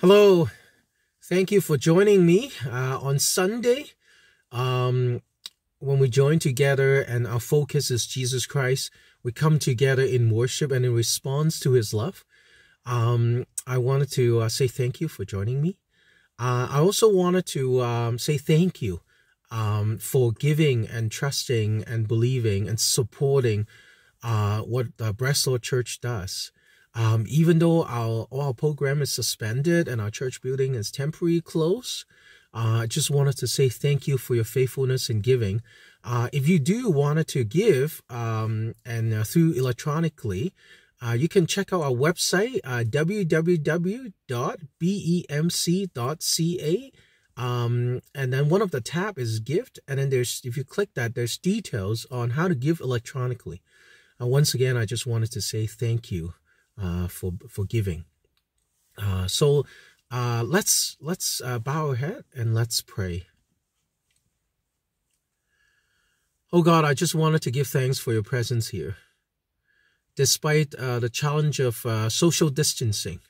Hello. Thank you for joining me uh, on Sunday. Um, when we join together and our focus is Jesus Christ, we come together in worship and in response to his love. Um, I wanted to uh, say thank you for joining me. Uh, I also wanted to um, say thank you um, for giving and trusting and believing and supporting uh, what the Breslau Church does. Um, even though our our program is suspended and our church building is temporarily closed, uh, I just wanted to say thank you for your faithfulness in giving. Uh, if you do wanted to give um, and uh, through electronically, uh, you can check out our website uh, www.bemc.ca. Um, and then one of the tab is gift, and then there's if you click that, there's details on how to give electronically. Uh, once again, I just wanted to say thank you for for giving. Uh, so uh, let's let's uh, bow our head and let's pray. Oh God, I just wanted to give thanks for your presence here. Despite uh, the challenge of uh, social distancing,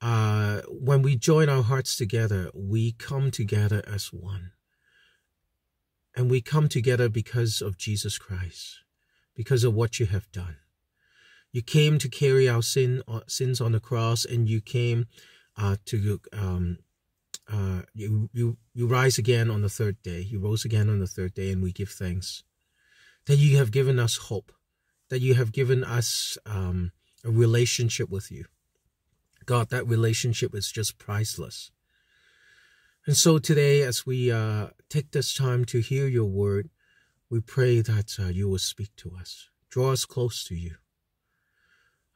uh, when we join our hearts together, we come together as one. And we come together because of Jesus Christ, because of what you have done. You came to carry our sin uh, sins on the cross, and you came uh, to um, uh, you you you rise again on the third day. You rose again on the third day, and we give thanks that you have given us hope, that you have given us um, a relationship with you. God, that relationship is just priceless. And so today, as we uh, take this time to hear your word, we pray that uh, you will speak to us, draw us close to you.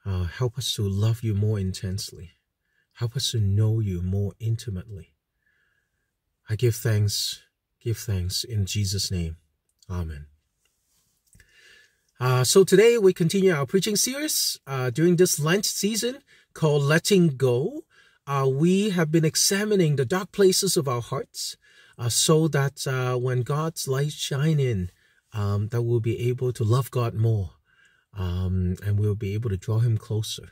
Uh, help us to love you more intensely. Help us to know you more intimately. I give thanks, give thanks in Jesus' name. Amen. Uh, so today we continue our preaching series uh, during this Lent season called Letting Go. Uh, we have been examining the dark places of our hearts uh, so that uh, when God's light shine in, um, that we'll be able to love God more um, and we'll be able to draw him closer.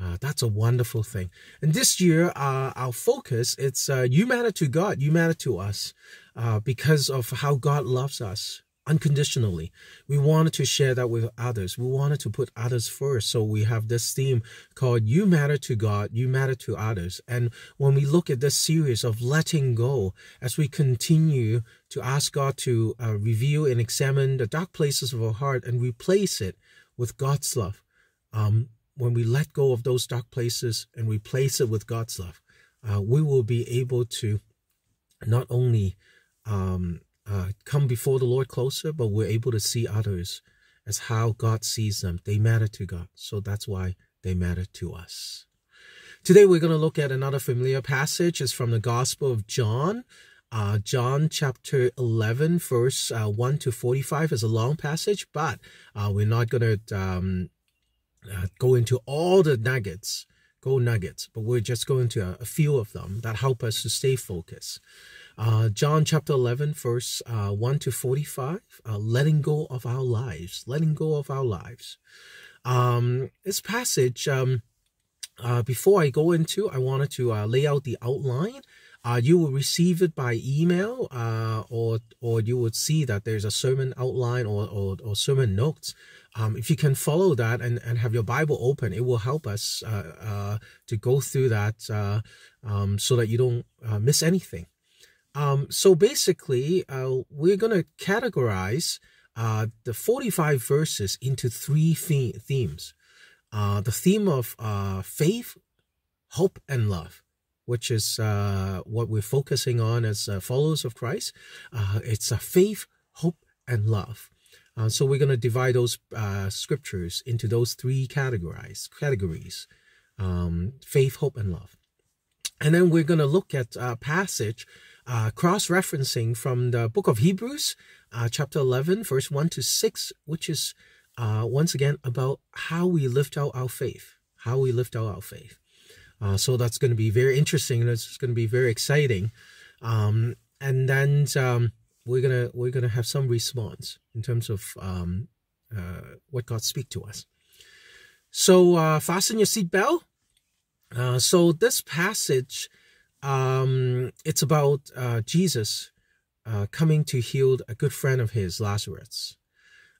Uh, that's a wonderful thing. And this year, uh, our focus, it's uh, you matter to God, you matter to us uh, because of how God loves us unconditionally. We wanted to share that with others. We wanted to put others first. So we have this theme called You Matter to God, You Matter to Others. And when we look at this series of letting go, as we continue to ask God to uh, review and examine the dark places of our heart and replace it with God's love, um, when we let go of those dark places and replace it with God's love, uh, we will be able to not only um, uh, come before the Lord closer, but we're able to see others as how God sees them. They matter to God. So that's why they matter to us. Today we're going to look at another familiar passage. It's from the Gospel of John. Uh, John chapter 11, verse uh, 1 to 45 is a long passage, but uh, we're not going to um, uh, go into all the nuggets, go nuggets, but we're just going to a, a few of them that help us to stay focused. Uh, John chapter 11, verse uh, 1 to 45, letting go of our lives, letting go of our lives. Um, this passage, um, before I go into, I wanted to lay out the outline uh, you will receive it by email uh, or or you would see that there's a sermon outline or, or, or sermon notes. Um, if you can follow that and, and have your bible open it will help us uh, uh to go through that uh, um, so that you don't uh, miss anything. Um, so basically we're going to categorize the 45 verses into three the- themes. The theme of faith hope and love which is uh, what we're focusing on as uh, followers of Christ. Uh, it's a faith, hope, and love. Uh, so we're going to divide those uh, scriptures into those three categories: categories, um, faith, hope, and love. And then we're going to look at a passage uh, cross-referencing from the book of Hebrews, chapter 11, verse 1 to 6, which is once again about how we lift out our faith, how we lift out our faith. Uh, so that's going to be very interesting. And it's going to be very exciting. Um, and then um, we're gonna we're gonna have some response in terms of um, uh, what God speak to us. So uh, fasten your seatbelt Uh, so this passage, um, it's about uh, Jesus uh, coming to heal a good friend of his, Lazarus.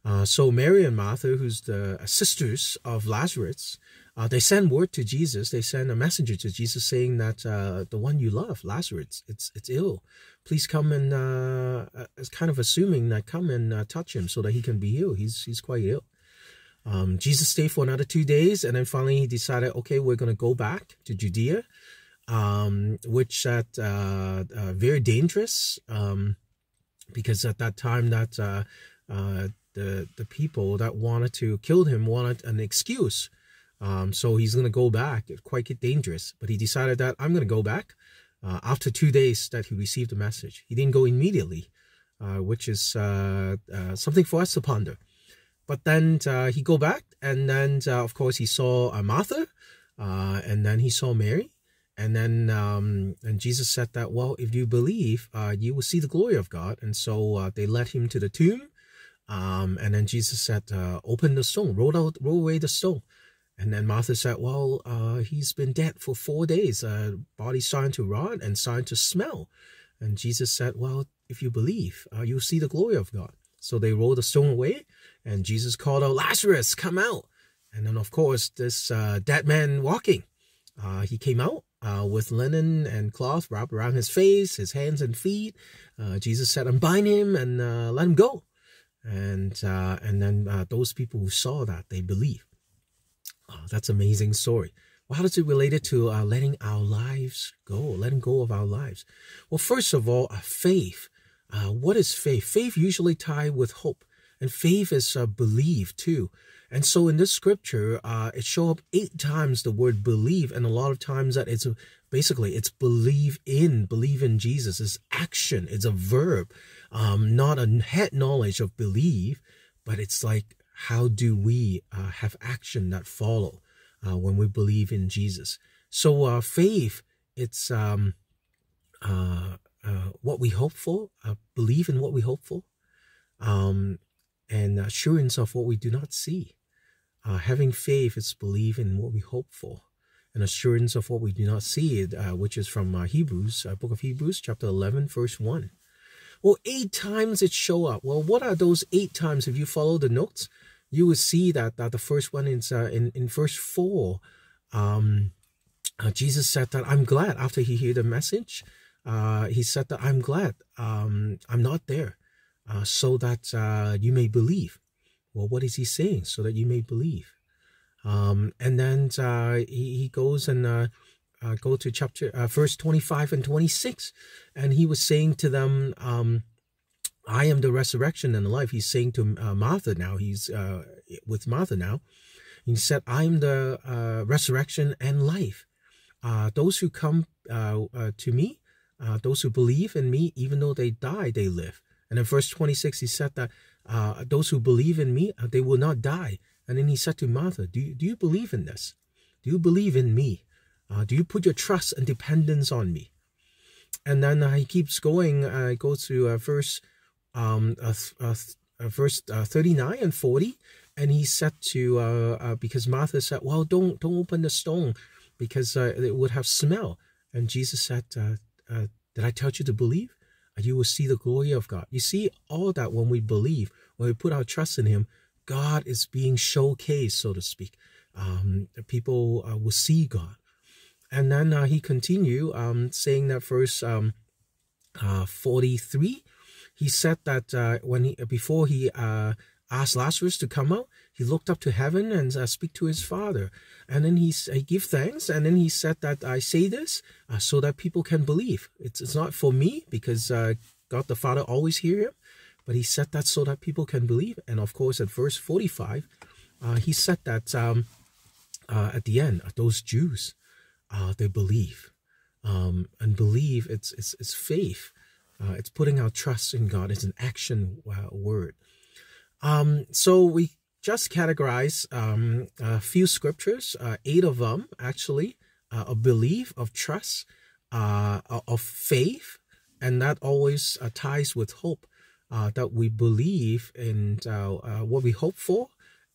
Uh, so Mary and Martha, who's the sisters of Lazarus, uh, they send word to Jesus. They send a messenger to Jesus saying that uh, the one you love, Lazarus, it's it's ill. Please come and uh, it's kind of assuming that come and uh, touch him so that he can be healed. He's he's quite ill. Um, Jesus stayed for another two days, and then finally he decided, okay, we're going to go back to Judea, um, which at uh, uh, very dangerous um, because at that time that uh, uh, the the people that wanted to kill him wanted an excuse. Um, so he's going to go back. Quite dangerous, but he decided that I'm going to go back. Uh, after two days that he received the message, he didn't go immediately, uh, which is uh, uh, something for us to ponder. But then uh, he go back, and then uh, of course he saw Martha, and then he saw Mary, and then um, and Jesus said that well, if you believe, you will see the glory of God. And so they led him to the tomb, um, and then Jesus said, open the stone, roll out, roll away the stone. And then Martha said, well, he's been dead for four days. Uh, body's starting to rot and starting to smell. And Jesus said, well, if you believe, you'll see the glory of God. So they rolled the stone away, and Jesus called out, Lazarus, come out. And then, of course, this uh, dead man walking, uh, he came out uh, with linen and cloth wrapped around his face, his hands and feet. Uh, Jesus said, Unbind him and uh, let him go. And uh, and then those people who saw that, they believe. Oh, that's amazing story. Well, how does it relate to letting our lives go, letting go of our lives? Well, first of all, faith. what is faith? Faith usually tied with hope. And faith is uh, belief too. And so in this scripture, uh, it show up eight times the word believe, and a lot of times that it's basically it's believe in, believe in Jesus. It's action. It's a verb, um, not a head knowledge of believe, but it's like how do we uh, have action that follow uh, when we believe in Jesus? So uh, faith, it's um, uh, uh, what we hope for, uh, believe in what we hope for. Um, and assurance of what we do not see. Having faith is belief in what we hope for, an assurance of what we do not see, which is from Hebrews, book of Hebrews, chapter 11, verse 1. Well, eight times it show up. Well, what are those eight times? If you follow the notes, you will see that, that the first one is uh, in, in verse 4. Um, uh, Jesus said that I'm glad after he hear the message. he said that I'm glad um, I'm not there uh, so that uh, you may believe. Well, what is he saying? So that you may believe. Um, and then uh, he, he goes and uh, uh, go to chapter uh, verse 25 and 26 and he was saying to them um, i am the resurrection and the life he's saying to martha now he's with martha now he said i am the resurrection and life those who come to me those who believe in me even though they die they live and in verse 26, he said that uh, those who believe in me, uh, they will not die. And then he said to Martha, do you, do you believe in this? Do you believe in me? Uh, do you put your trust and dependence on me? And then uh, he keeps going, uh, go to uh, verse um, verse 39 and 40. And he said to, because Martha said, well, don't, don't open the stone because it would have smell. And Jesus said, did I tell you to believe? you will see the glory of God. You see, all that when we believe, when we put our trust in Him, God is being showcased, so to speak. Um, people uh, will see God. And then uh, he continued um, saying that verse um, uh, 43, he said that uh, when he, before he uh, asked Lazarus to come out, he looked up to heaven and uh, speak to his father. And then he, he give thanks. And then he said that I say this uh, so that people can believe. It's, it's not for me because God the Father always hear him. But he said that so that people can believe. And of course, at verse 45, uh, he said that um, at the end, those Jews, uh, they believe. Um, and believe, it's, it's, it's faith. it's putting our trust in God. It's an action word. Um, so we just categorize um, a few scriptures, uh, eight of them actually, uh, of belief, of trust, uh, of faith, and that always uh, ties with hope. Uh, that we believe in uh, what we hope for,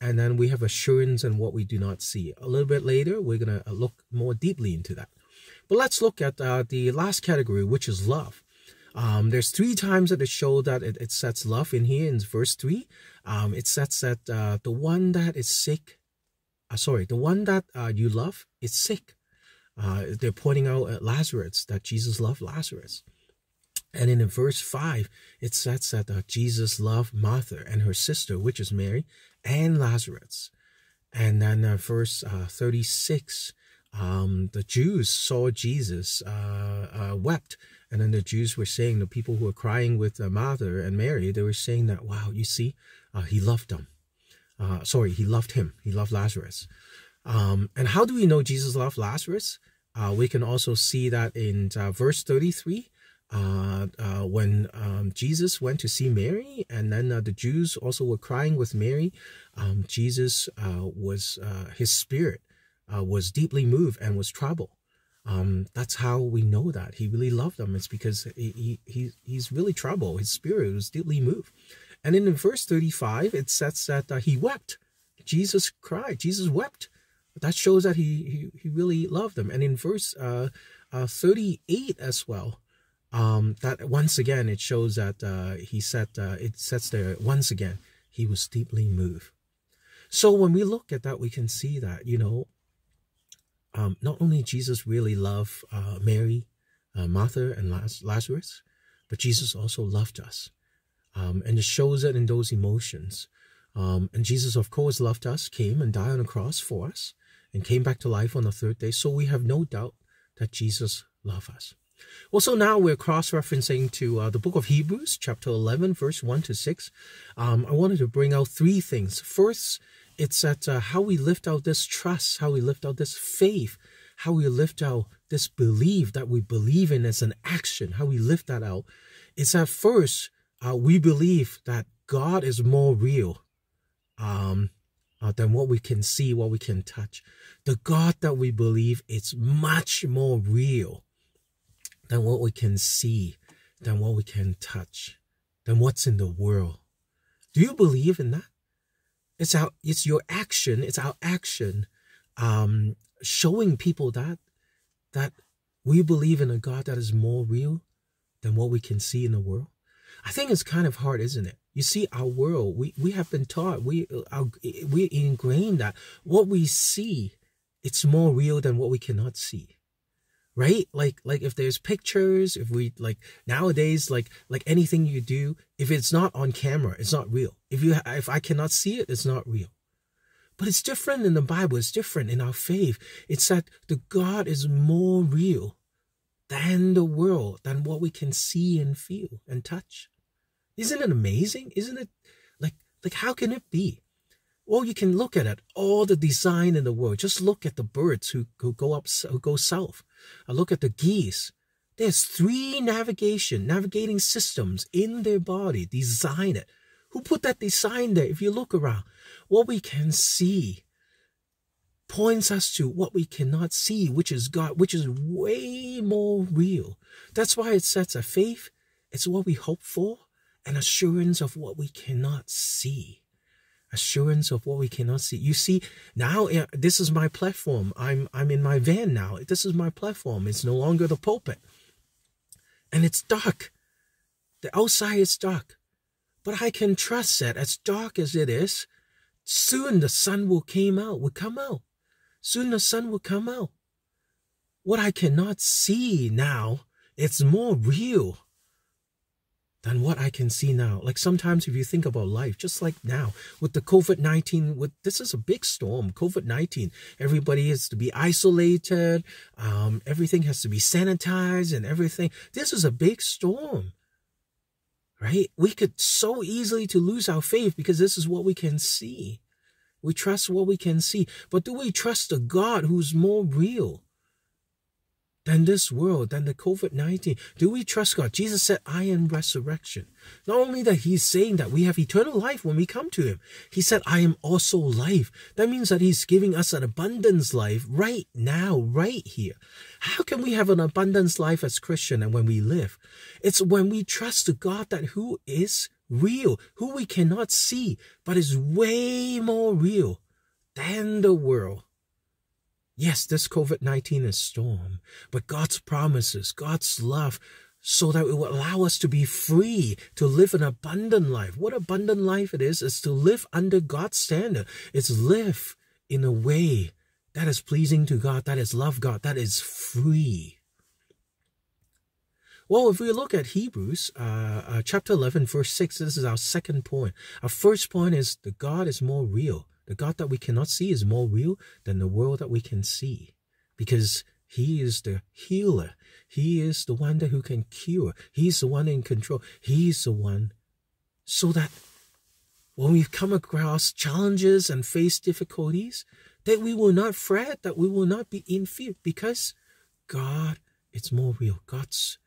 and then we have assurance and what we do not see. A little bit later, we're going to look more deeply into that. But let's look at uh, the last category, which is love. Um, there's three times that it showed that it, it, sets love in here in verse 3. Um, it sets that uh, the one that is sick, uh, sorry, the one that uh, you love is sick. Uh, they're pointing out Lazarus that Jesus loved Lazarus. And in verse 5, it says that uh, Jesus loved Martha and her sister, which is Mary, and Lazarus. And then uh, verse uh, 36, um, the Jews saw Jesus uh, uh, wept. And then the Jews were saying, the people who were crying with uh, Martha and Mary, they were saying that, wow, you see, he loved them. sorry, he loved him. He loved Lazarus. Um, and how do we know Jesus loved Lazarus? we can also see that in verse 33 uh, uh, when um, Jesus went to see Mary, and then uh, the Jews also were crying with Mary, um, Jesus uh, was uh, his spirit was deeply moved and was troubled. Um, that's how we know that he really loved them. It's because he, he he's really troubled. His spirit was deeply moved. And in verse 35, it says that he wept. Jesus cried. Jesus wept. That shows that he he, he really loved them. And in verse 38 as well, um, that once again it shows that uh, he said uh, it sets there once again he was deeply moved. So when we look at that, we can see that you know, um, not only Jesus really loved uh, Mary, uh, Martha, and Lazarus, but Jesus also loved us, um, and it shows it in those emotions. Um, and Jesus, of course, loved us, came and died on the cross for us, and came back to life on the third day. So we have no doubt that Jesus loved us. Well, so now we're cross-referencing to uh, the book of Hebrews, chapter 11, verse 1 to 6. Um, I wanted to bring out three things. First, it's that uh, how we lift out this trust, how we lift out this faith, how we lift out this belief that we believe in as an action, how we lift that out. It's at first, uh, we believe that God is more real um, uh, than what we can see, what we can touch. The God that we believe is much more real than what we can see, than what we can touch, than what's in the world. Do you believe in that? It's our, it's your action, it's our action, um, showing people that, that we believe in a God that is more real than what we can see in the world. I think it's kind of hard, isn't it? You see, our world, we, we have been taught, we, our, we ingrained that what we see, it's more real than what we cannot see right? Like like if there's pictures if we like nowadays like like anything you do if it's not on camera it's not real. If you if i cannot see it it's not real. But it's different in the bible. It's different in our faith. It's that the god is more real than the world than what we can see and feel and touch. Isn't it amazing? Isn't it like like how can it be well, you can look at it, all the design in the world. Just look at the birds who, who go up, who go south. I look at the geese. There's three navigation, navigating systems in their body, design it. Who put that design there? If you look around, what we can see points us to what we cannot see, which is God, which is way more real. That's why it sets a faith. It's what we hope for, an assurance of what we cannot see assurance of what we cannot see. You see, now this is my platform. I'm I'm in my van now. This is my platform. It's no longer the pulpit. And it's dark. The outside is dark. But I can trust that as dark as it is, soon the sun will came out, will come out. Soon the sun will come out. What I cannot see now, it's more real than what I can see now. Like sometimes if you think about life, just like now with the COVID-19, with this is a big storm, COVID-19, everybody has to be isolated. Um, everything has to be sanitized and everything. This is a big storm, right? We could so easily to lose our faith because this is what we can see. We trust what we can see, but do we trust a God who's more real? Than this world, than the COVID 19? Do we trust God? Jesus said, I am resurrection. Not only that he's saying that we have eternal life when we come to him, he said, I am also life. That means that he's giving us an abundance life right now, right here. How can we have an abundance life as Christian and when we live? It's when we trust the God that who is real, who we cannot see, but is way more real than the world. Yes, this COVID 19 is storm, but God's promises, God's love, so that it will allow us to be free to live an abundant life. What abundant life it is, is to live under God's standard. It's live in a way that is pleasing to God, that is love God, that is free. Well, if we look at Hebrews uh, uh, chapter 11, verse 6, this is our second point. Our first point is the God is more real. The God that we cannot see is more real than the world that we can see because he is the healer. He is the one that who can cure. He's the one in control. He's the one so that when we come across challenges and face difficulties, that we will not fret, that we will not be in fear because God, it's more real. God's,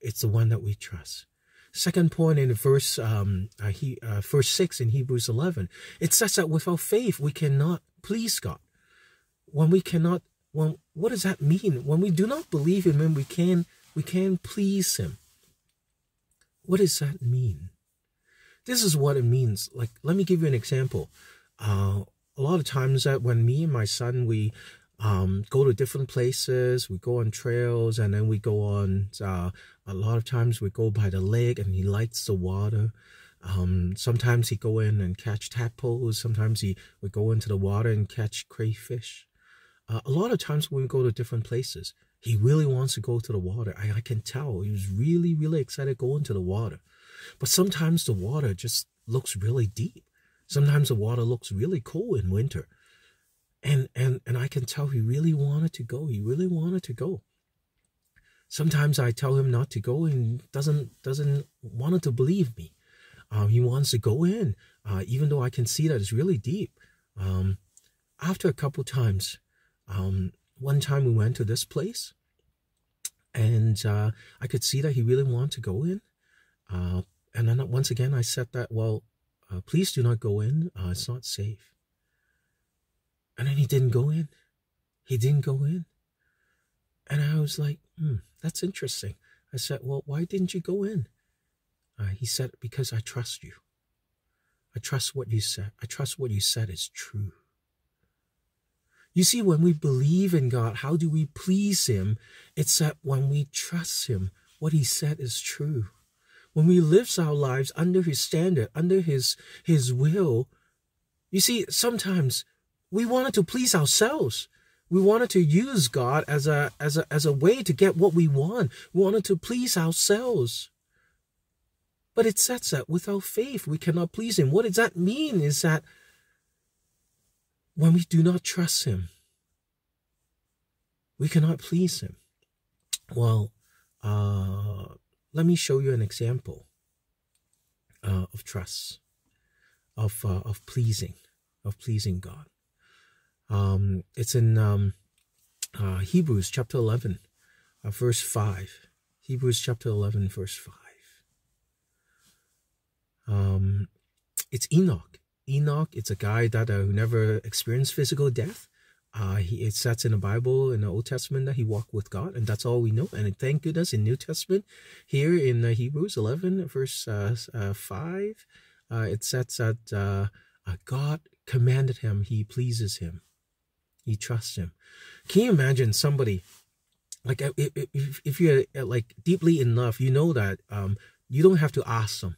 it's the one that we trust. Second point in verse um, uh, he, uh, verse 6 in Hebrews 11, it says that without faith we cannot please God. When we cannot, when, what does that mean? When we do not believe in Him, we can we can please Him. What does that mean? This is what it means. Like, let me give you an example. Uh, a lot of times that when me and my son we um, go to different places. We go on trails and then we go on, uh, a lot of times we go by the lake and he likes the water. Um, sometimes he go in and catch tadpoles. Sometimes he would go into the water and catch crayfish. Uh, a lot of times when we go to different places, he really wants to go to the water. I, I can tell he was really, really excited going to the water. But sometimes the water just looks really deep. Sometimes the water looks really cold in winter and and and I can tell he really wanted to go. He really wanted to go. Sometimes I tell him not to go, and doesn't doesn't want to believe me. Um, he wants to go in, uh, even though I can see that it's really deep. Um, after a couple times, um, one time we went to this place, and uh, I could see that he really wanted to go in. Uh, and then once again, I said that, well, uh, please do not go in. Uh, it's not safe. And then he didn't go in. He didn't go in. And I was like, hmm, that's interesting. I said, well, why didn't you go in? Uh, he said, because I trust you. I trust what you said. I trust what you said is true. You see, when we believe in God, how do we please Him? It's that when we trust Him, what He said is true. When we live our lives under His standard, under His, His will, you see, sometimes we wanted to please ourselves. We wanted to use God as a as a as a way to get what we want. We wanted to please ourselves. But it says that without faith we cannot please him. What does that mean is that when we do not trust him, we cannot please him. Well, uh, let me show you an example uh, of trust, of uh, of pleasing, of pleasing God. Um, it's in um, uh, Hebrews chapter 11, uh, verse 5. Hebrews chapter 11, verse 5. Um, it's Enoch. Enoch, it's a guy that uh, who never experienced physical death. Uh, he, it says in the Bible, in the Old Testament, that he walked with God, and that's all we know. And thank goodness in New Testament, here in uh, Hebrews 11, verse uh, uh, 5, uh, it says that uh, uh, God commanded him, he pleases him. He trusts him. Can you imagine somebody like if, if you're uh, like deeply in love, you know that um, you don't have to ask them.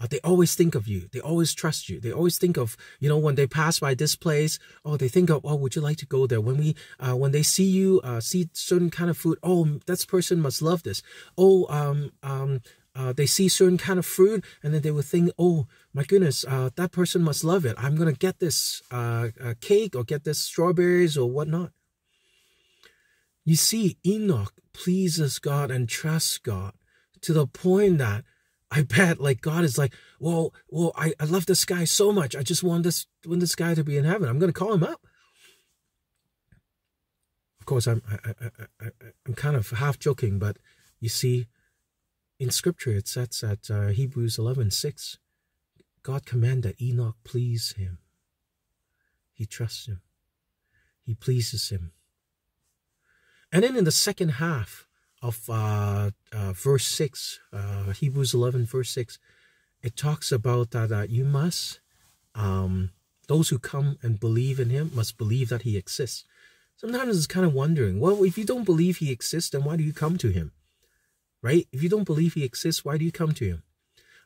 Uh, they always think of you. They always trust you. They always think of, you know, when they pass by this place, oh, they think of, oh, would you like to go there? When we, uh, when they see you, uh, see certain kind of food, oh, that person must love this. Oh, um, um, uh, they see certain kind of fruit and then they would think, oh my goodness, uh, that person must love it. I'm gonna get this uh, uh, cake or get this strawberries or whatnot. You see, Enoch pleases God and trusts God to the point that I bet like God is like, well, well, I, I love this guy so much. I just want this want this guy to be in heaven. I'm gonna call him up. Of course, I'm I, I, I, I'm kind of half joking, but you see, in scripture, it says at uh, Hebrews 11 6, God commanded that Enoch please him. He trusts him. He pleases him. And then in the second half of uh, uh, verse 6, uh, Hebrews 11, verse 6, it talks about that you must, um, those who come and believe in him must believe that he exists. Sometimes it's kind of wondering, well, if you don't believe he exists, then why do you come to him? Right? If you don't believe he exists, why do you come to him?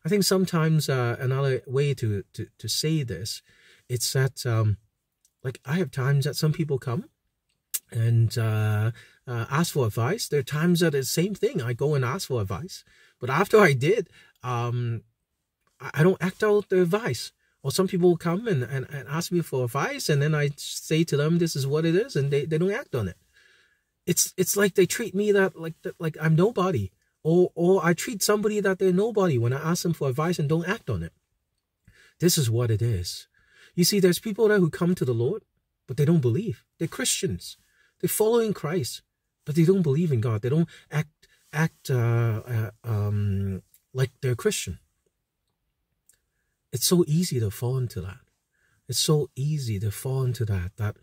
I think sometimes uh, another way to, to, to say this, it's that, um, like, I have times that some people come and uh, uh, ask for advice. There are times that it's the same thing. I go and ask for advice. But after I did, um, I don't act out the advice. Or some people come and, and, and ask me for advice, and then I say to them, "This is what it is," and they, they don't act on it. It's it's like they treat me that like that, like I'm nobody, or or I treat somebody that they're nobody when I ask them for advice and don't act on it. This is what it is. You see, there's people there who come to the Lord, but they don't believe. They're Christians. They're following Christ, but they don't believe in God. They don't act act uh, uh, um, like they're Christian. It's so easy to fall into that. It's so easy to fall into that, that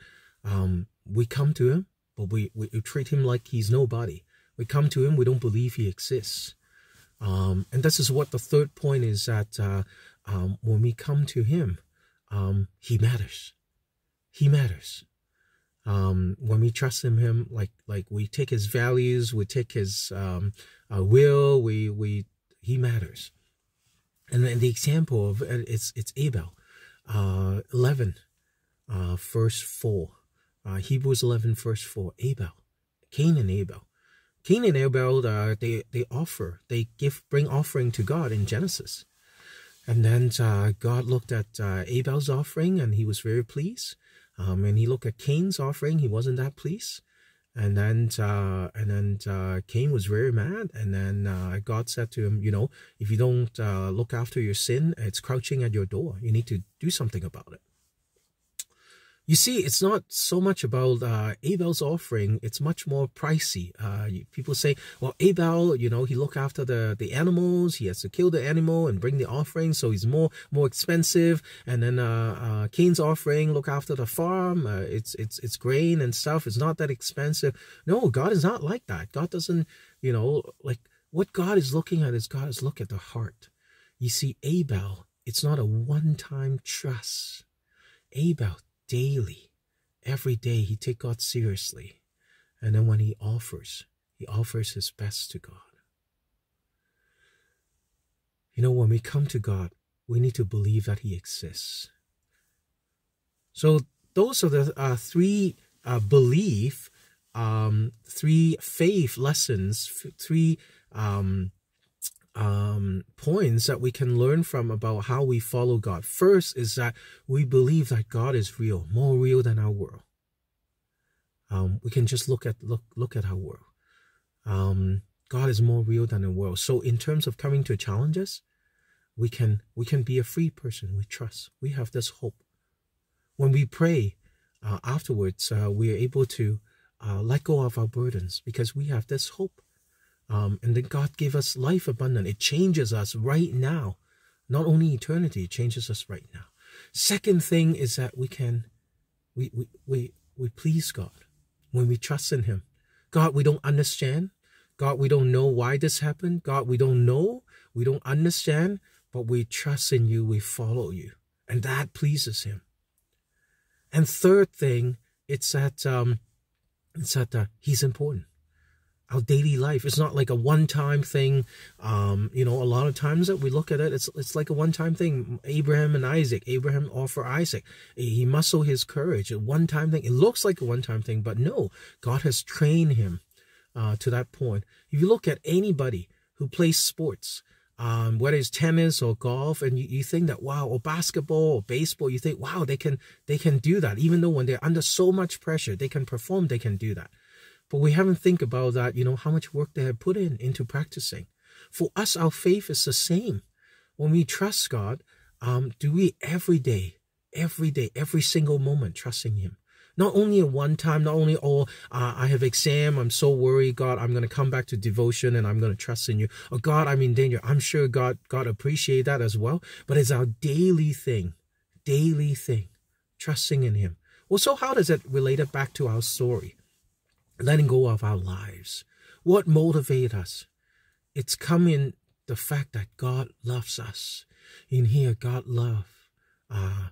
um, we come to him, but we, we, treat him like he's nobody. We come to him, we don't believe he exists. Um, and this is what the third point is that uh, um, when we come to him, um, he matters. He matters. Um, when we trust in him, like like we take his values, we take his um, uh, will, we we he matters. And then the example of it's it's Abel, uh, eleven, uh, verse four, uh, Hebrews eleven verse four. Abel, Cain and Abel, Cain and Abel. Uh, they they offer, they give bring offering to God in Genesis, and then uh, God looked at uh, Abel's offering and he was very pleased. Um, and he looked at Cain's offering, he wasn't that pleased and then uh, and then uh, Cain was very mad, and then uh, God said to him, you know, if you don't look after your sin, it's crouching at your door. You need to do something about it. You see, it's not so much about uh, Abel's offering. It's much more pricey. Uh, people say, well, Abel, you know, he look after the, the animals. He has to kill the animal and bring the offering. So he's more, more expensive. And then, uh, uh Cain's offering, look after the farm. Uh, it's, it's, it's grain and stuff. It's not that expensive. No, God is not like that. God doesn't, you know, like what God is looking at is God is look at the heart. You see, Abel, it's not a one-time trust. Abel daily, every day, he take God seriously. And then when he offers, he offers his best to God. You know, when we come to God, we need to believe that he exists. So those are the uh, three uh, belief, um, three faith lessons, three um, um, points that we can learn from about how we follow God. First is that we believe that God is real, more real than our world. Um, we can just look at look look at our world. Um, God is more real than the world. So in terms of coming to challenges, we can we can be a free person. We trust. We have this hope. When we pray uh, afterwards, uh, we are able to uh, let go of our burdens because we have this hope um, and then God gave us life abundant. It changes us right now. Not only eternity, it changes us right now. Second thing is that we can, we, we, we, we please God when we trust in Him. God, we don't understand. God, we don't know why this happened. God, we don't know. We don't understand, but we trust in you. We follow you. And that pleases Him. And third thing, it's that, um, it's that uh, He's important our daily life. It's not like a one-time thing. Um, you know, a lot of times that we look at it, it's it's like a one-time thing. Abraham and Isaac. Abraham offered Isaac. He muscle his courage. A one-time thing. It looks like a one-time thing, but no, God has trained him uh, to that point. If you look at anybody who plays sports, um, whether it's tennis or golf, and you, you think that wow, or basketball or baseball, you think wow, they can they can do that. Even though when they're under so much pressure, they can perform. They can do that. But we haven't think about that, you know, how much work they have put in into practicing. For us, our faith is the same. When we trust God, um, do we every day, every day, every single moment trusting Him? Not only at one time, not only, oh, uh, I have exam, I'm so worried, God, I'm going to come back to devotion and I'm going to trust in you. Or God, I'm in danger. I'm sure God, God appreciate that as well. But it's our daily thing, daily thing, trusting in Him. Well, so how does it relate it back to our story? Letting go of our lives. What motivates us? It's coming the fact that God loves us. In here, God loved uh,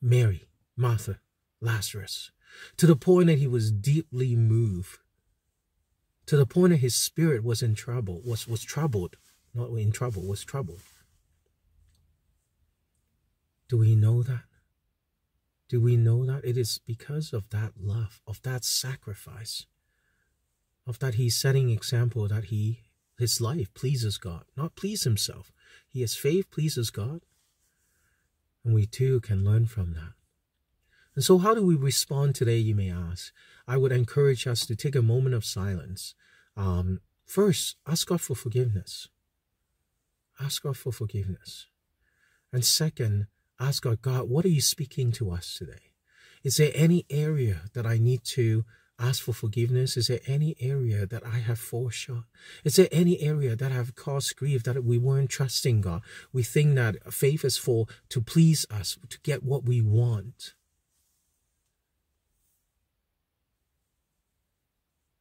Mary, Martha, Lazarus, to the point that he was deeply moved, to the point that his spirit was in trouble, was, was troubled, not in trouble, was troubled. Do we know that? Do we know that? It is because of that love, of that sacrifice, of that he's setting example that he his life pleases God, not please himself. He has faith, pleases God. And we too can learn from that. And so, how do we respond today, you may ask? I would encourage us to take a moment of silence. Um, first, ask God for forgiveness. Ask God for forgiveness. And second, ask God, God, what are you speaking to us today? Is there any area that I need to ask for forgiveness? Is there any area that I have fallen short? Is there any area that I have caused grief that we weren't trusting God? We think that faith is for to please us, to get what we want.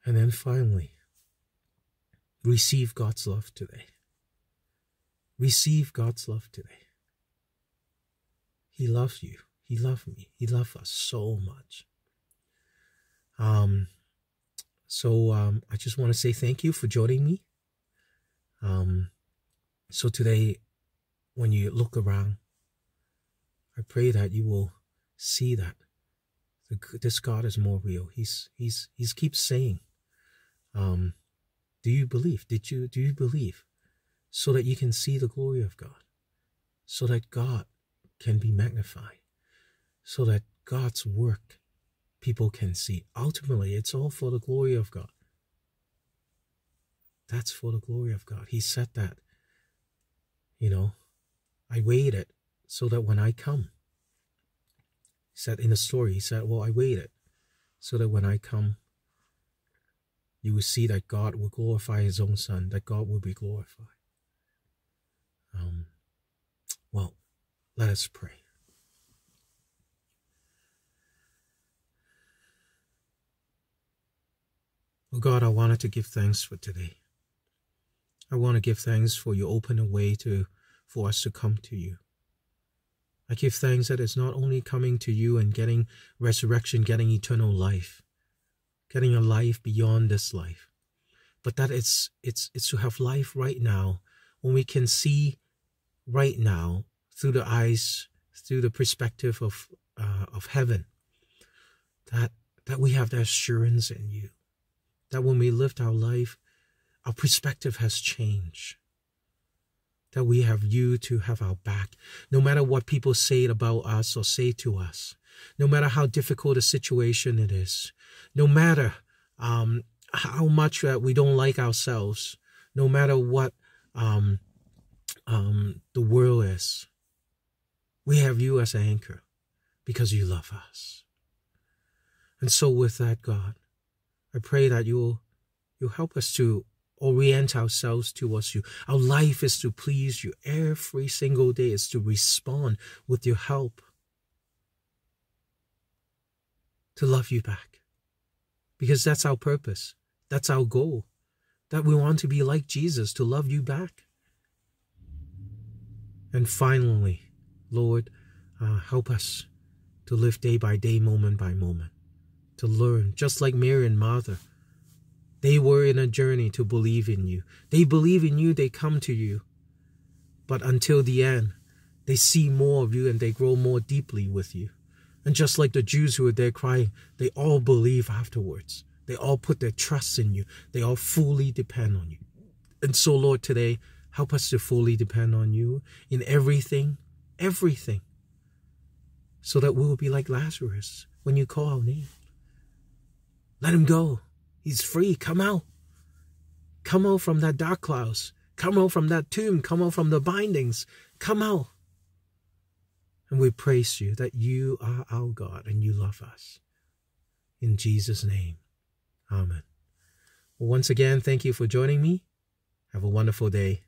And then finally, receive God's love today. Receive God's love today. He loves you. He loved me. He loved us so much. Um, so um, I just want to say thank you for joining me. Um, so today, when you look around, I pray that you will see that the, this God is more real. He's he's he's keeps saying, um, "Do you believe? Did you do you believe?" So that you can see the glory of God, so that God can be magnified, so that God's work people can see. Ultimately, it's all for the glory of God. That's for the glory of God. He said that. You know, I waited so that when I come, he said in the story, he said, Well, I waited so that when I come, you will see that God will glorify his own son, that God will be glorified. Um, well, let us pray. Oh God, I wanted to give thanks for today. I want to give thanks for you open a way to for us to come to you. I give thanks that it's not only coming to you and getting resurrection, getting eternal life, getting a life beyond this life, but that it's it's it's to have life right now when we can see right now through the eyes, through the perspective of uh, of heaven, that that we have the assurance in you that when we lived our life, our perspective has changed. That we have you to have our back, no matter what people say about us or say to us, no matter how difficult a situation it is, no matter um, how much uh, we don't like ourselves, no matter what um, um, the world is, we have you as an anchor because you love us. And so, with that, God, I pray that you'll, you'll help us to orient ourselves towards you. Our life is to please you. Every single day is to respond with your help. To love you back. Because that's our purpose. That's our goal. That we want to be like Jesus, to love you back. And finally, Lord, uh, help us to live day by day, moment by moment to learn, just like Mary and Martha. They were in a journey to believe in you. They believe in you, they come to you. But until the end, they see more of you and they grow more deeply with you. And just like the Jews who were there crying, they all believe afterwards. They all put their trust in you. They all fully depend on you. And so, Lord, today, help us to fully depend on you in everything, everything, so that we will be like Lazarus when you call our name. Let him go. He's free. Come out. Come out from that dark clouds. Come out from that tomb. Come out from the bindings. Come out. And we praise you that you are our God and you love us. In Jesus' name. Amen. Well, once again, thank you for joining me. Have a wonderful day.